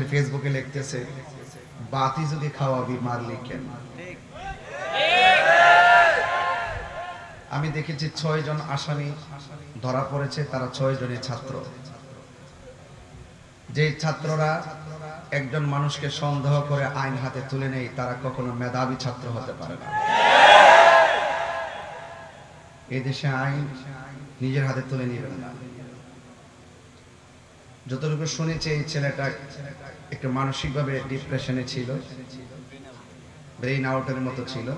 ফেসবুকে লিখতেছে, বাতি যদি খাওয়াবি, মারলি কেন? আমি দেখেছি ছয় জন আসামি ধরা পড়েছে, তারা ছয় জনের ছাত্র। যে ছাত্ররা একজন মানুষকে সন্দেহ করে আইন হাতে তুলে নেই তারা কখনো মেধাবী ছাত্র হতে পারে না। এই দেশে আইন নিজের হাতে তুলে নেবেন না। যতটুকু শুনেছি, এই ছেলেটা একটু মানসিকভাবে ডিপ্রেশনে ছিল ব্রেইন আউটের মতো ছিল।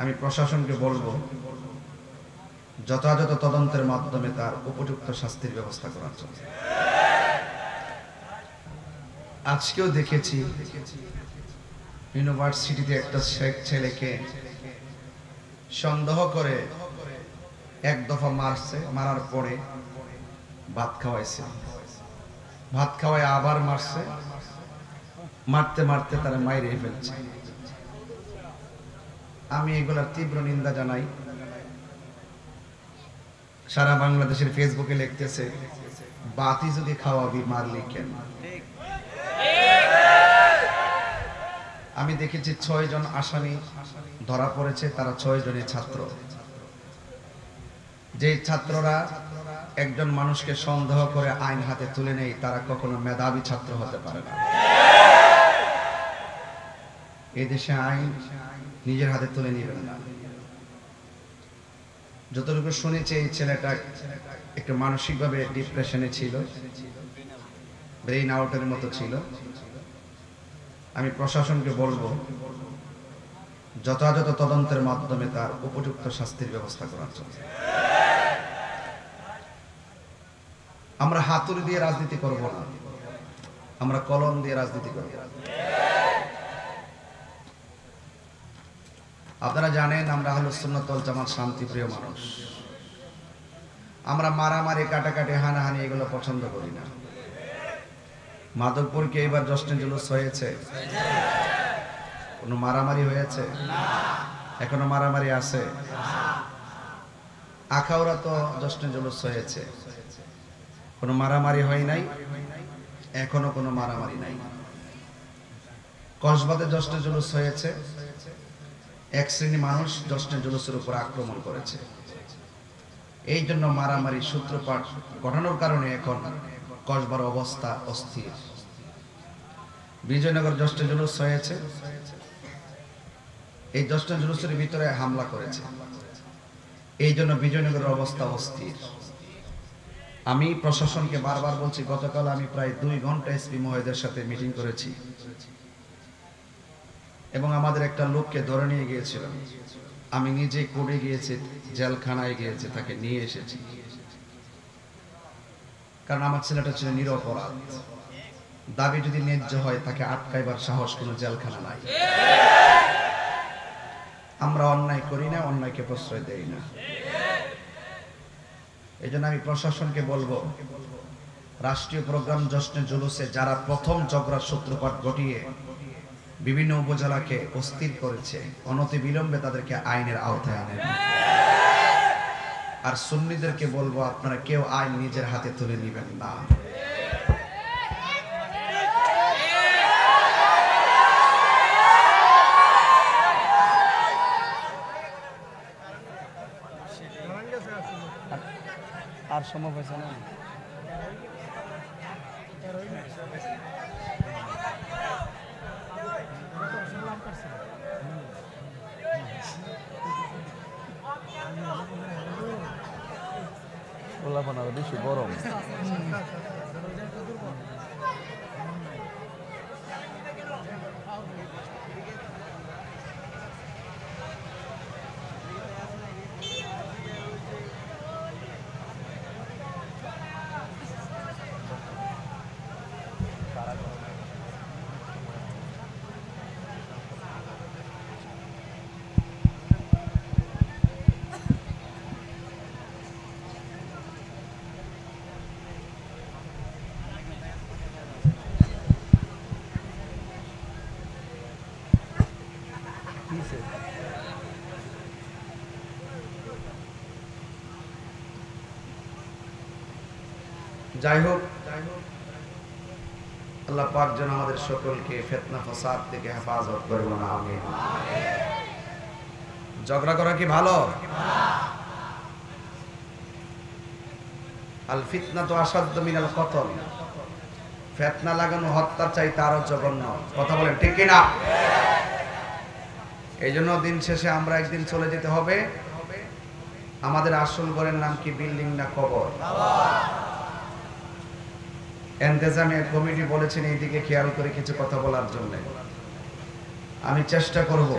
আমি প্রশাসনকে বলব, যথাযথ তদন্তের মাধ্যমে তার উপযুক্ত শাস্তির ব্যবস্থা করার জন্য। আজকেও দেখেছি, ইউনিভার্সিটিতে একটা ছেলেকে সন্দেহ করে এক দফা মারছে, মারার পরে ভাত খাওয়াইছে। ভাত খাওয়ায় আবার মারছে। মারতে মারতে তারা মাইরে ফেলছে। আমি এগুলার তীব্র নিন্দা জানাই। সারা বাংলাদেশের ফেসবুকে লিখতেছে, বাতি যদি খাওয়াবি, মারলি কেন? আমি দেখেছি ছয় জন আসামি ধরা পড়েছে, তারা ছয় জনের ছাত্র। যে ছাত্ররা একজন মানুষকে সন্দেহ করে আইন হাতে তুলে নেই, তারা কখনো মেধাবী ছাত্র হতে পারে না। এই দেশে আইন নিজের হাতে তুলে নেবেন না। যতটুকু শুনেছি, এই ছেলেটা একটু মানসিকভাবে ডিপ্রেশনে ছিল ব্রেইন আউটের মতো ছিল। আমি প্রশাসনকে বলব, যথাযথ তদন্তের মাধ্যমে তার উপযুক্ত শাস্তির ব্যবস্থা করার জন্য। আমরা হাতুড়ি দিয়ে রাজনীতি করব না। আমরা কলম দিয়ে রাজনীতি করব। আপনারা জানেন, আমরা হলো সুন্নতল জামাত শান্তিপ্রিয় মানুষ। আমরা মারামারি, কাটাকাটি, হানাহানি এগুলো পছন্দ করি না। মাধবপুরকে এবার জশ্নে জুলুস হয়েছে। কোনো মারামারি হয়েছে? এখনও মারামারি আছে? আখাউড়া তো জশ্নে জুলুস হয়েছে। কোনো মারামারি হয় নাই, এখনও কোনো মারামারি নাই। কসবাতে জশ্নে জুলুস হয়েছে, এক শ্রেণি মানুষ জশ্নে জুলুসের উপর আক্রমণ করেছে। এই জন্য মারামারি সূত্রপাত ঘটানোর কারণে এখন কসবার অবস্থা অস্থির। বিজয়নগর জশ্নে জুলুস হয়েছে, এই জশ্নে জুলুসের ভিতরে হামলা করেছে। এই জন্য বিজয়নগরের অবস্থা অস্থির। আমি প্রশাসনকে বারবার বলছি, গতকাল আমি প্রায় দুই ঘণ্টা এসপি মহোদয়ের সাথে মিটিং করেছি। এবং আমাদের একটা লোককে ধরে নিয়ে গিয়েছিলাম। আমি নিজে কোর্টে গিয়েছি, জেলখানায় গিয়েছি, তাকে নিয়ে এসেছি। কারণ আমার ছেলেটা ছিল নিরপরাধ। দাবি যদি ন্যায্য হয়, তাকে আটকাইবার সাহস কোনো জেলখানা নাই। আমরা অন্যায় করি না, অন্যায়কে প্রশ্রয় দেই না। এই আমি প্রশাসনকে বলব, রাষ্ট্রীয় প্রোগ্রাম জশ্নে জুলুসে যারা প্রথম ঝগড়ার সূত্রপাত ঘটিয়ে বিভিন্ন উপজেলাকে অস্থির করেছে, অনতি বিলম্বে তাদেরকে আইনের আওতায় আনেন আর সুন্নিদেরকে বলব, আপনারা কেউ আইন নিজের হাতে তুলে নেবেন না আর সম্ভব হয়েছে না। গোলাপান আরও বেশি গরম। কিসে যাই হোক, আল্লাহ পাক যেন আমাদের সকলকে ফেতনা, ফসাদ থেকে হেফাজত না আমি ঝগড়া করা কি ভালো? আল ফিতনা তো আসাধ্য মিনাল ফেতনা লাগানো হত্যার চাই তারও জঘন্য। কথা বলেন, ঠিক কিনা? এই জন্য দিন শেষে আমরা একদিন চলে যেতে হবে। আমাদের আসল ঘরের নাম কি? বিল্ডিং না কবর? এন্তেজামিয়া কমিটি বলেছেন এইদিকে খেয়াল করে কিছু কথা বলার জন্য। আমি চেষ্টা করব,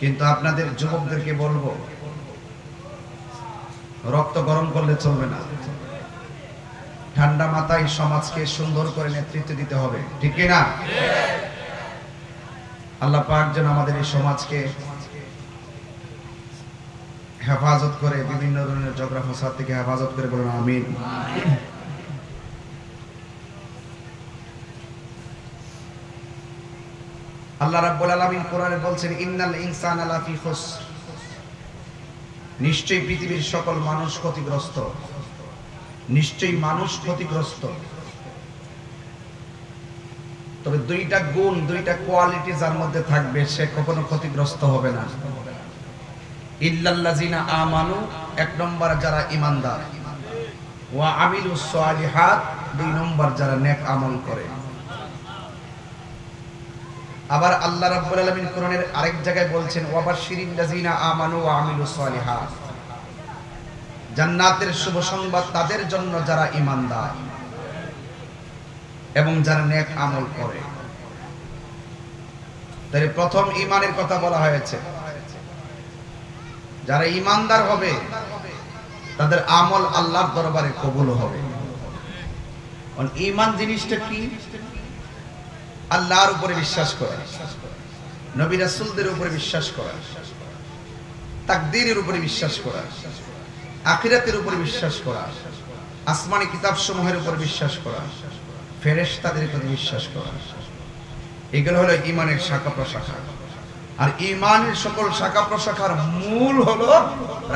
কিন্তু আপনাদের যুবকদেরকে বলব, রক্ত গরম করলে চলবে না। ঠান্ডা মাথায় সমাজকে সুন্দর করে নেতৃত্ব দিতে হবে, ঠিক না আল্লাহ পাক যেন আমাদের এই সমাজকে হেফাজত করে, বিভিন্ন ধরনের ঝগড়া ফসাদ থেকে হেফাজত করে বলুন, আমিন। আল্লাহ রাব্বুল আলামিন কোরআনে বলছেন, ইন্নাল ইনসানা লাফি খুসর। নিশ্চয়ই পৃথিবীর সকল মানুষ ক্ষতিগ্রস্ত। নিশ্চয়ই মানুষ ক্ষতিগ্রস্ত। তবে দুইটা গুণ, দুইটা কোয়ালিটি যার মধ্যে থাকবে, সে কখনো ক্ষতিগ্রস্ত হবে না। আমানু, এক নম্বর যারা ওয়া সালিহাত দুই নম্বর যারা নেক আমল করে। আবার আল্লাহ রাব্বুল আলামিন কোরআনের আরেক জায়গায় বলছেন ওয়াবাশশিরিল লাযিনা আমানু ওয়া আমিলুস সালিহাত জান্নাতের শুভ সংবাদ তাদের জন্য যারা ঈমানদার। এবং যারা নেক আমল করে। তাই প্রথম ঈমানের কথা বলা হয়েছে। যারা ঈমানদার হবে, তাদের আমল আল্লাহর দরবারে কবুল হবে। ঈমান জিনিসটা কি? আল্লাহর উপরে বিশ্বাস করা। নবী রাসূলদের উপরে বিশ্বাস করা। তাকদীরের উপরে বিশ্বাস করা। আখিরাতের উপরে বিশ্বাস করা। আসমানি কিতাব সমূহের উপর বিশ্বাস করা। ফেরেশতাদের প্রতি বিশ্বাস করা। এগুলো হলো ইমানের শাখা প্রশাখা। আর ইমানের সকল শাখা প্রশাখার মূল হলো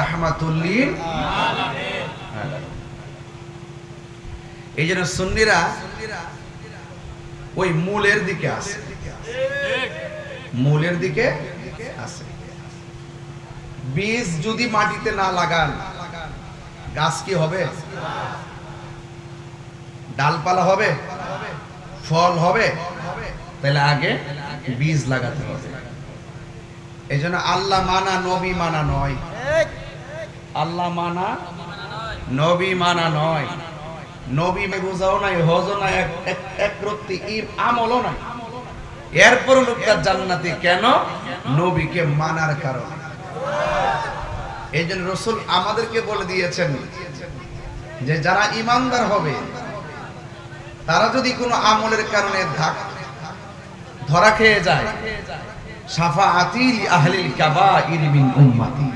রাহমাতুল্লিল এই জন্য সুন্নিরা ওই মূলের দিকে আছে। মূলের দিকে আছে। বীজ যদি মাটিতে না লাগান, গাছ কি হবে? ডালপালা হবে? ফল হবে, তাহলে আগে বীজ লাগাতে হবে। এই জন্য আল্লাহ মানা, নবী মানা নয়। আল্লাহ মানা, নবী মানা নয়। নবী রোজাও নাই, হজও নাই, এক, এক- এক ইম আমলও নাই। এরপর লোকটা জান্নাতি, কেন? নবীকে মানার কারণে। এই জন্য রসুল আমাদেরকে বলে দিয়েছেন যে যারা ইমানদার হবে তারা যদি কোনো আমলের কারণে ধরা খেয়ে যায় সাফা আতিল আহলিল কাবা ইরমিন উম্মাতি।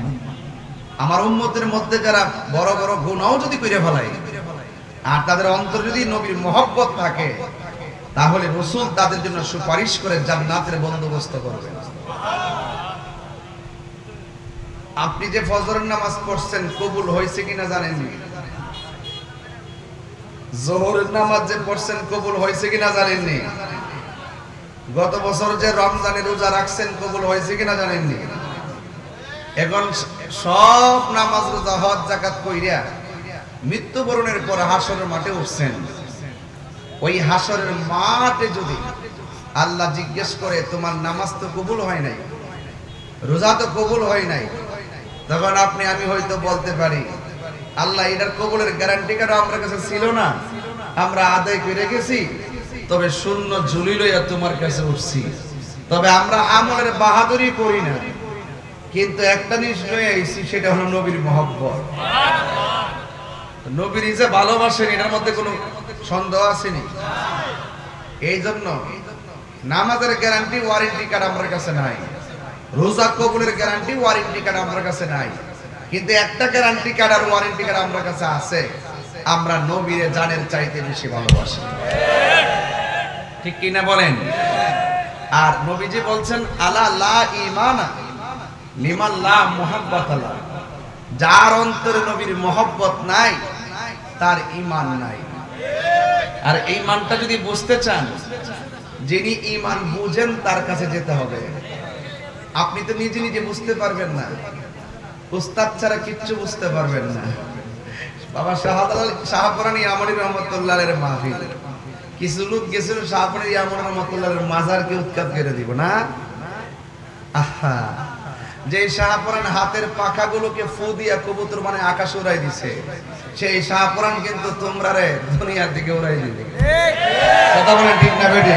আমার উম্মতের মধ্যে যারা বড় বড় গুণাও যদি করে ফেলায়, আর তাদের অন্তর যদি নবীর মহব্বত থাকে, তাহলে রসুল তাদের জন্য সুপারিশ করে জান্নাতের বন্দোবস্ত করবে। আপনি যে ফজরের নামাজ পড়ছেন, কবুল হয়েছে কিনা জানেননি? জোহরের নামাজ যে পড়ছেন কবুল হয়েছে কিনা জানেননি? গত বছর যে রমজানে রোজা রাখছেন কবুল হয়েছে কিনা জানেননি? এখন সব নামাজ রোজা হজ জাকাত কইরা মৃত্যুবরণের পর হাসরের মাঠে উঠছেন। ওই হাসরের মাঠে যদি আল্লাহ জিজ্ঞেস করে, তোমার নামাজ তো কবুল হয় নাই? রোজা তো কবুল হয় নাই? তখন আপনি, আমি হয়তো বলতে পারি আল্লাহ এটার কবলের গ্যারান্টি কার্ড আমার কাছে ছিল না? আমরা আদায় করে গেছি। তবে শূন্য ঝুলি লইয়া তোমার কাছে উঠছি। তবে আমরা আমলের বাহাদুরি করি না। কিন্তু একটা জিনিস লয়ে আইছি, সেটা হলো নবীর মহব্বত। নবীর যে ভালোবাসেন, এটার মধ্যে কোনো সন্দেহ আসেনি। এই জন্য নামাজের গ্যারান্টি ওয়ারেন্টি কার্ড আমার কাছে নাই। রোজা কবুলের গ্যারান্টি ওয়ারেন্টি কার্ড আমার কাছে নাই। কিন্তু একটা গ্যারান্টি কার্ড আর ওয়ারেন্টি কার্ড আমার কাছে আছে। আমরা নবীরে জানের চাইতে বেশি ভালোবাসি। ঠিক কিনা বলেন? আর নবীজি বলছেন, আলা লা ইমানা লিমান লা মুহাব্বাত আলা যার অন্তরে নবীর মহব্বত নাই, তার ইমান নাই। আর এই মানটা যদি বুঝতে চান, যিনি ইমান বুঝেন তার কাছে যেতে হবে। আপনি তো নিজে নিজে বুঝতে পারবেন না। উস্তাদ ছাড়া কিচ্ছু বুঝতে পারবেন না। বাবা শাহাদাল শাহপুরানি আমরি রহমতুল্লাহ এর মাহফিল। কিছু লোক গেছিল শাহপুরানি আমরি রহমতুল্লাহ এর মাজারকে উৎখাত করে দিব না? আহা। যে শাহপুরান হাতের পাখাগুলোকে ফু দিয়া কবুতর মানে আকাশ উড়াই দিছে সেই শাহপুরান কিন্তু তোমরা রে দুনিয়ার দিকে উড়াই দিবে। কথা বলেন ঠিক না বেটে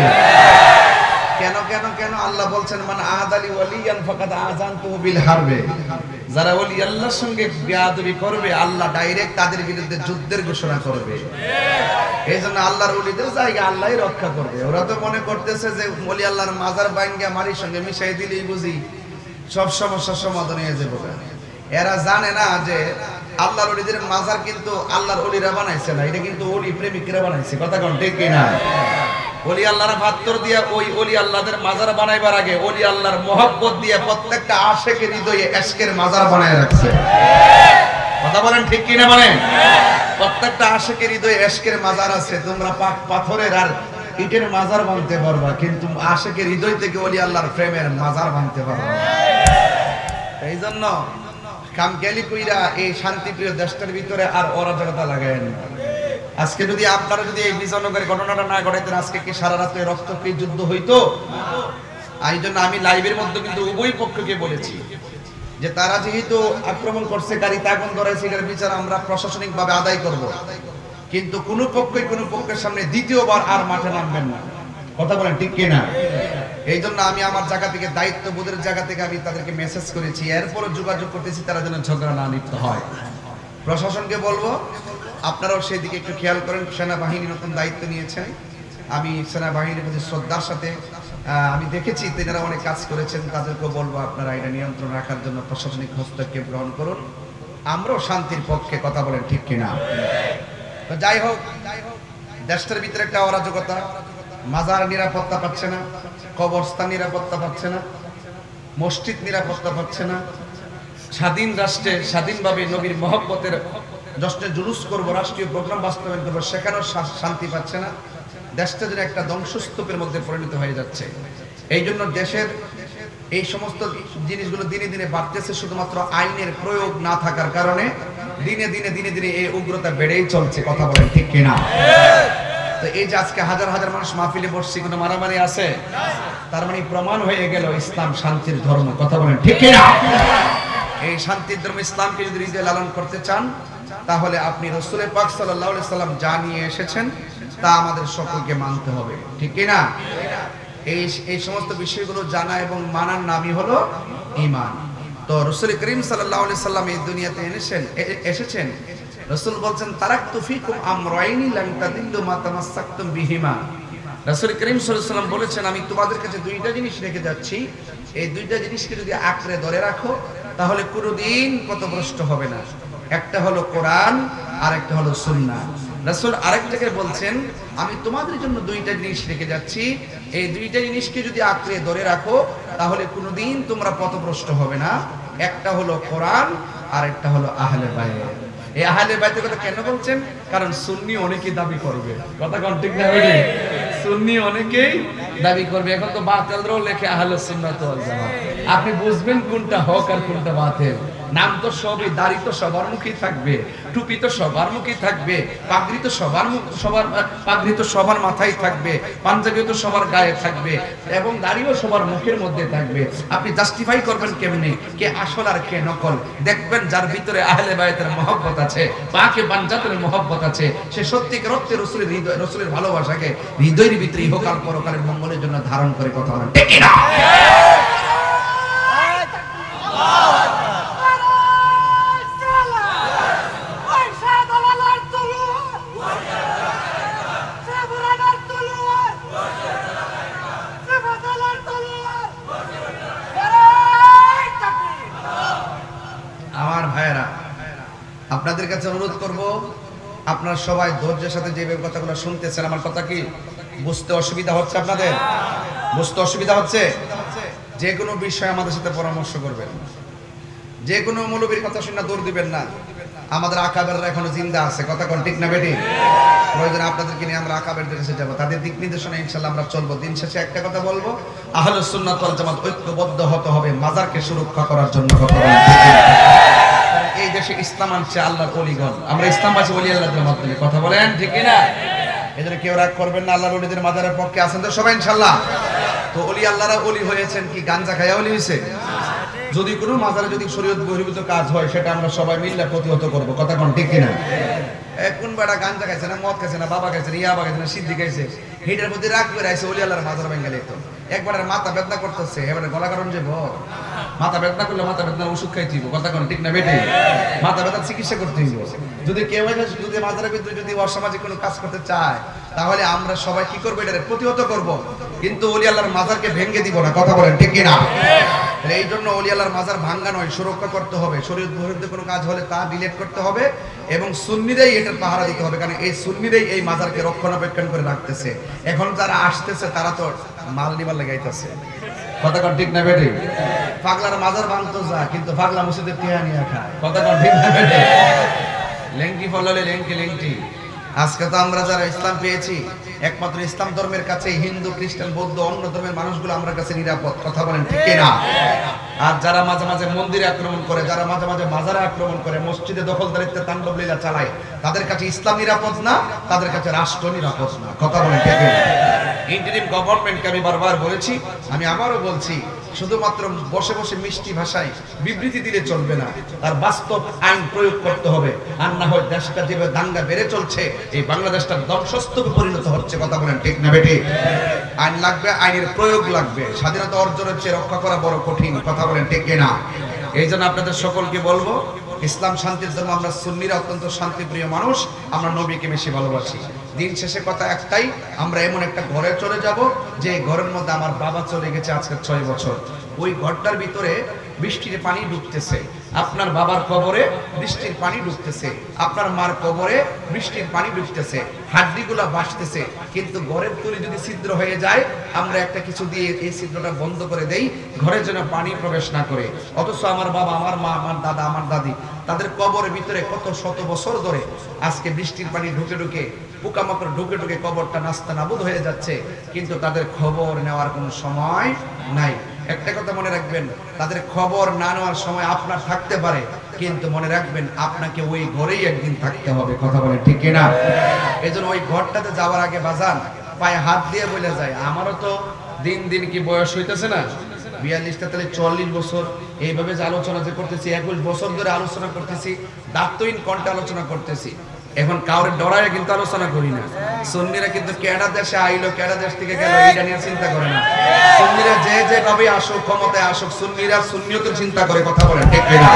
কেন কেন কেন? আল্লাহ বলছেন মানে আহাদ আলী ওয়ালিয়ান ফাকাদ আজান বিল হারবে। যারা ওলি আল্লাহর সঙ্গে বেয়াদবি করবে, আল্লাহ ডাইরেক্ট তাদের বিরুদ্ধে যুদ্ধের ঘোষণা করবে। এই জন্য আল্লাহর ওলিদের জায়গা আল্লাহই রক্ষা করবে। ওরা তো মনে করতেছে যে ওলি আল্লাহর মাজার বাইঙ্গা মারির সঙ্গে মিশাই দিলেই বুঝি সব সমস্যার সমাধান হয়ে যাবে এরা জানে না যে আল্লাহর ওলিদের মাজার কিন্তু আল্লাহর ওলিরা বানাইছে না, এটা কিন্তু ওলি প্রেমিকরা বানাইছে। কথা কোন ঠিক কিনা? ওলি আল্লাহর ভাত্তর দিয়ে ওই অলি আল্লাহদের মাজার বানাইবার আগে অলি আল্লাহর মোহব্বত দিয়ে প্রত্যেকটা আশেকের হৃদয়ে এশকের মাজার বানায় রাখছে। কথা বলেন ঠিক কিনা বলেন প্রত্যেকটা আশেকের হৃদয়ে এশকের মাজার আছে, তোমরা পাক পাথরের আর ইটের মাজার বানতে পারবা, কিন্তু আশেকের হৃদয় থেকে অলি আল্লাহর প্রেমের মাজার বানতে পারবা এই জন্য কামকেলি কইরা এই শান্তিপ্রিয় দেশটার ভিতরে আর অরাজকতা লাগায় না। আজকে যদি আপনারা যদি এই বিজয়নগরের ঘটনাটা না ঘটাইতেন, আজকে কি সারা রাত্রে রক্তক্ষয়ী যুদ্ধ হইতো? এই জন্য আমি লাইভের মধ্যে কিন্তু উভয় পক্ষকে বলেছি যে তারা যেহেতু আক্রমণ করছে, গাড়ি তাগন ধরাইছে এটার বিচার আমরা প্রশাসনিক ভাবে আদায় করব। কিন্তু কোনো পক্ষই কোনো পক্ষের সামনে দ্বিতীয়বার আর মাঠে নামবেন না। কথা বলেন ঠিক কিনা এই জন্য আমি আমার জায়গা থেকে, দায়িত্ববোধের জায়গা থেকে আমি তাদেরকে মেসেজ করেছি। এরপরও যোগাযোগ করতেছি, তারা যেন ঝগড়া না লিপ্ত হয়। প্রশাসনকে বলব, আপনারাও সেই দিকে একটু খেয়াল করেন, সেনাবাহিনী নতুন দায়িত্ব নিয়েছেন আমি সেনাবাহিনীর প্রতি শ্রদ্ধার সাথে আমি দেখেছি তেনারা অনেক কাজ করেছেন, তাদেরকেও বলব আপনারা এটা নিয়ন্ত্রণ রাখার জন্য প্রশাসনিক হস্তক্ষেপ গ্রহণ করুন। আমরাও শান্তির পক্ষে কথা বলেন, ঠিক কিনা? তো যাই হোক, দেশটার ভিতরে একটা অরাজকতা, মাজার নিরাপত্তা পাচ্ছে না, কবরস্থান নিরাপত্তা পাচ্ছে না, মসজিদ নিরাপত্তা পাচ্ছে না স্বাধীন রাষ্ট্রে স্বাধীনভাবে নবীর মহব্বতের জশ্নে জুলুস করব, রাষ্ট্রীয় প্রোগ্রাম বাস্তবায়ন করব, সেখানেও শান্তি পাচ্ছে না। দেশটা যেন একটা ধ্বংসস্তূপের মধ্যে পরিণত হয়ে যাচ্ছে। এই জন্য দেশের এই সমস্ত জিনিসগুলো দিনে দিনে বাড়তেছে, শুধুমাত্র আইনের প্রয়োগ না থাকার কারণে দিনে দিনে দিনে দিনে এই উগ্রতা বেড়েই চলছে, কথা বলেন ঠিক কিনা? তো এই যে আজকে হাজার হাজার মানুষ মাহফিলে বসছে, কোনো মারামারি আছে? তার মানে প্রমাণ হয়ে গেল ইসলাম শান্তির ধর্ম, কথা বলেন ঠিক কিনা? এই শান্তির ধর্ম ইসলামকে যদি হৃদয়ে লালন করতে চান, তাহলে আপনি রসুলের পাক সাল্লাম যা নিয়ে এসেছেন, তা আমাদের সকলকে মানতে হবে। ঠিক কিনা? এই এই সমস্ত বিষয়গুলো জানা এবং মানার নামই হলো ঈমান। তো রসুল করিম সাল্লাম এই দুনিয়াতে এনেছেন এসেছেন। রসুল বলছেন তারাক তুফিকুম আমরাইনি লাং তাদিল্লু মা বিহিমা। রাসূল করিম সাল্লাম বলেছেন, আমি তোমাদের কাছে দুইটা জিনিস রেখে যাচ্ছি। এই দুইটা জিনিসকে যদি আঁকড়ে ধরে রাখো তাহলে কোনোদিন পথভ্রষ্ট হবে না। একটা হলো কোরআন আর একটা হলো সুন্নাহ। রাসূল আরেকটাকে বলছেন, আমি তোমাদের জন্য দুইটা জিনিস রেখে যাচ্ছি। এই দুইটা জিনিসকে যদি আঁকড়ে ধরে রাখো, তাহলে কোনোদিন তোমরা পথভ্রষ্ট হবে না। একটা হলো কোরআন আর একটা হলো আহলে বায়াত এই আহলে বাইতের কথা কেন বলছেন? কারণ সুন্নি অনেকেই দাবি করবে। কথা কোন ঠিক সুন্নি অনেকেই দাবি করবে, এখন তো বাতিলরাও লেখে আহলে সুন্নাত ওয়াল জামাত। আপনি বুঝবেন কোনটা হক আর কোনটা বাতিল। নাম তো সবই, দাড়ি তো সবার মুখেই থাকবে। টুপি তো সবার মুখেই থাকবে, পাগড়ি তো সবার মুখ, সবার, পাগড়ি তো সবার মাথায় থাকবে, পাঞ্জাবিও তো সবার গায়ে থাকবে এবং দাড়িও সবার মুখের মধ্যে থাকবে। আপনি জাস্টিফাই করবেন কেমনি? কে আসল আর কে নকল? দেখবেন যার ভিতরে আহলে বায়াতের মহব্বত আছে, পাকে পাঞ্জাতের মহব্বত আছে, সে সত্যিকার অর্থে রসুলের হৃদয়, রসুলের ভালোবাসাকে হৃদয়ের ভিতরে ইহকাল পরকালের মঙ্গলের জন্য ধারণ করে কথা বলেন। ঠিক কিনা? আমার ভাইয়েরা আপনাদের কাছে অনুরোধ করব আপনারা সবাই ধৈর্যের সাথে যেভাবে কথাগুলো শুনতেছেন, আমার কথা কি বুঝতে অসুবিধা হচ্ছে আপনাদের? বুঝতে অসুবিধা হচ্ছে? যে কোনো বিষয়ে আমাদের সাথে পরামর্শ করবেন। যে কোনো মৌলবীর কথা শুনে দৌড় দিবেন না। আমাদের আকাবেররা এখনও জিন্দা আছে। কথা কোন ঠিক না বেটি প্রয়োজনে আপনাদেরকে নিয়ে আমরা আকাবেরদের কাছে যাব। তাদের দিক নির্দেশনা ইনশাল্লাহ আমরা চলবো। দিন শেষে একটা কথা বলব, আহলে সুন্নাত জামাত ঐক্যবদ্ধ হতে হবে, মাজারকে সুরক্ষা করার জন্য। কথা এই দেশে ইসলাম আনছে আল্লাহর অলিগণ। আমরা ইসলামবাসী বলি আল্লাহর মাধ্যমে। কথা বলেন ঠিক না জন্য কেউ রাগ করবেন না, আল্লাহর অলিদের মাজারের পক্ষে আছেন তো সবাই ইনশাল্লাহ তো অলি আল্লাহরা অলি হয়েছেন কি? গাঞ্জা খাইয়া অলি হয়েছে যদি কোনো মাজারে যদি শরীয়ত বহির্ভূত কাজ হয়, সেটা আমরা সবাই মিলে প্রতিহত করব। কথা কোন ঠিক কিনা? কোন বেটা গাঞ্জা খাইছে না, মদ খাইছে না, বাবা খাইছে না ইয়াবা খাইছে না সিদ্ধি খাইছে? হিটার মধ্যে রাগ করে আইছে অলি আল্লাহর মাজার বেঙ্গালি তো। একবারে মাথা বেদনা করতেছে, এবারে গলা কারণ যে মাথা ব্যথা করলে মাথা বেদনার ওষুধ খাইতে হইব। কথা কোন ঠিক না বেটে? মাথা ব্যথার চিকিৎসা করতে হইব। যদি কেউ যদি মাজারের ভিতরে যদি অসামাজিক কোনো কাজ করতে চায় তাহলে আমরা সবাই কি করব এটারে? প্রতিহত করব। কিন্তু অলি আল্লাহর মাজারকে ভেঙে দিব না। কথা বলেন ঠিক কিনা? তাহলে এই জন্য অলি আল্লাহর মাজার ভাঙ্গা নয় সুরক্ষা করতে হবে। শরীর বিরুদ্ধে কোনো কাজ হলে তা ডিলেট করতে হবে এবং সুন্নিরাই এটার পাহারা দিতে হবে। কারণ এই সুন্নিরাই এই মাজারকে রক্ষণাবেক্ষণ করে রাখতেছে। এখন যারা আসতেছে তারা তো মাল নিবার লাগাইতেছে। কথা ঠিক না বেটি? পাগলার মাজার ভাঙতো যা কিন্তু পাগলা মসজিদের টিয়া নিয়ে খায়। কথা কন ঠিক লেংটি ফলালে লেংটি লেংটি। আজকে তো আমরা যারা ইসলাম পেয়েছি একমাত্র ইসলাম ধর্মের কাছে হিন্দু খ্রিস্টান বৌদ্ধ অন্য ধর্মের মানুষগুলো আমার কাছে নিরাপদ কথা বলেন ঠিক না আর যারা মাঝে মাঝে মন্দিরে আক্রমণ করে যারা মাঝে মাঝে মাজারে আক্রমণ করে মসজিদে দখলদারিত্বে তাণ্ডব লীলা চালায় তাদের কাছে ইসলাম নিরাপদ না তাদের কাছে রাষ্ট্র নিরাপদ না কথা বলেন ঠিক ইন্টারিম গভর্নমেন্টকে আমি বারবার বলেছি আমি আবারও বলছি শুধুমাত্র বসে বসে মিষ্টি ভাষায় বিবৃতি দিলে চলবে না। তার বাস্তব আইন প্রয়োগ করতে হবে। আর না হয় দেশটা যেভাবে দাঙ্গা বেড়ে চলছে, এই বাংলাদেশটা ধ্বংসস্তূপে পরিণত হচ্ছে, কথা বলেন ঠিক না বেটি আইন লাগবে, আইনের প্রয়োগ লাগবে। স্বাধীনতা অর্জনের চেয়ে রক্ষা করা বড় কঠিন, কথা বলেন ঠিক না এই জন্য আপনাদের সকলকে বলব, ইসলাম শান্তির জন্য আমরা সুন্নিরা অত্যন্ত শান্তিপ্রিয় মানুষ, আমরা নবীকে বেশি ভালোবাসি। দিন শেষে কথা একটাই, আমরা এমন একটা ঘরে চলে যাব, যে ঘরের মধ্যে আমার বাবা চলে গেছে আজকে ছয় বছর। ওই ঘরটার ভিতরে বৃষ্টির পানি ঢুকতেছে। আপনার বাবার কবরে বৃষ্টির পানি ঢুকতেছে। আপনার মার কবরে বৃষ্টির পানি ঢুকতেছে। হাড্ডিগুলা বাসতেছে কিন্তু ঘরের তুলি যদি ছিদ্র হয়ে যায়, আমরা একটা কিছু দিয়ে এই ছিদ্রটা বন্ধ করে দেই, ঘরের যেন পানি প্রবেশ না করে। অথচ আমার বাবা, আমার মা, আমার দাদা, আমার দাদি, তাদের কবরের ভিতরে কত শত বছর ধরে আজকে বৃষ্টির পানি ঢুকে ঢুকে পোকামাকড় ঢুকে ঢুকে কবরটা নাস্তা নাবুদ হয়ে যাচ্ছে, কিন্তু তাদের খবর নেওয়ার কোনো সময় নাই। একটা কথা মনে রাখবেন, তাদের খবর না নেওয়ার সময় আপনার থাকতে পারে, কিন্তু মনে রাখবেন আপনাকে ওই ঘরেই একদিন থাকতে হবে, কথা বলে ঠিক না এই জন্য ওই ঘরটাতে যাওয়ার আগে বাজান, পায়ে হাত দিয়ে বলে যায়, আমারও তো দিন দিন কি বয়স হইতেছে না? বিয়াল্লিশটা তাহলে চল্লিশ বছর। এইভাবে যে আলোচনা যে করতেছি, একুশ বছর ধরে আলোচনা করতেছি দাত্তহীন কণ্ঠে আলোচনা করতেছি। এখন কাউরে ডরায় কিন্তু আলোচনা করি না। সুন্নিরা কিন্তু কেডা দেশে আইলো, কেডা দেশ থেকে গেল, এইটা নিয়ে চিন্তা করে না। সুন্নিরা যে যে যেভাবে আসুক, ক্ষমতায় আসুক, সুন্নিরা সুন্নিয়তের চিন্তা করে কথা বলেন, ঠিক না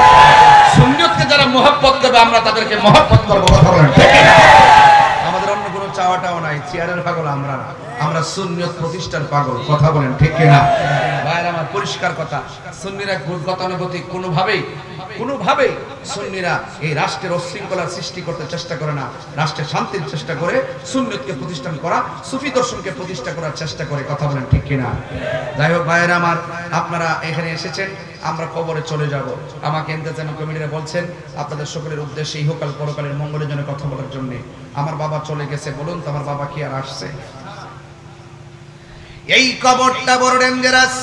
সুন্নিয়তকে যারা মহব্বত করবে আমরা তাদেরকে মহব্বত করব, কথা বলেন, ঠিক না আমাদের অন্য কোনো চাওয়াটাও নাই, চেয়ারের পাগল আমরা না। আমরা সুন্নিয়ত প্রতিষ্ঠার পাগল, কথা বলেন, ঠিক না ভাইয়ের আমার পরিষ্কার কথা, সুন্নিরা গতানুগতিক কোনোভাবেই কোনোভাবেই সুন্নিরা এই রাষ্ট্রের অশৃঙ্খলার সৃষ্টি করতে চেষ্টা করে না। রাষ্ট্রের শান্তির চেষ্টা করে, সুন্নিয়তকে প্রতিষ্ঠান করা, সুফি দর্শনকে প্রতিষ্ঠা করার চেষ্টা করে, কথা বলেন ঠিক কিনা? যাই হোক ভাইয়েরা আমার, আপনারা এখানে এসেছেন, আমরা কবরে চলে যাব। আমাকে এন্তেজাম কমিটিরা বলছেন, আপনাদের সকলের উদ্দেশ্যে ইহকাল পরকালের মঙ্গলের জন্য কথা বলার জন্য। আমার বাবা চলে গেছে, বলুন তো আমার বাবা কি আর আসছে? এই কবরটা বড় ডেঞ্জারাস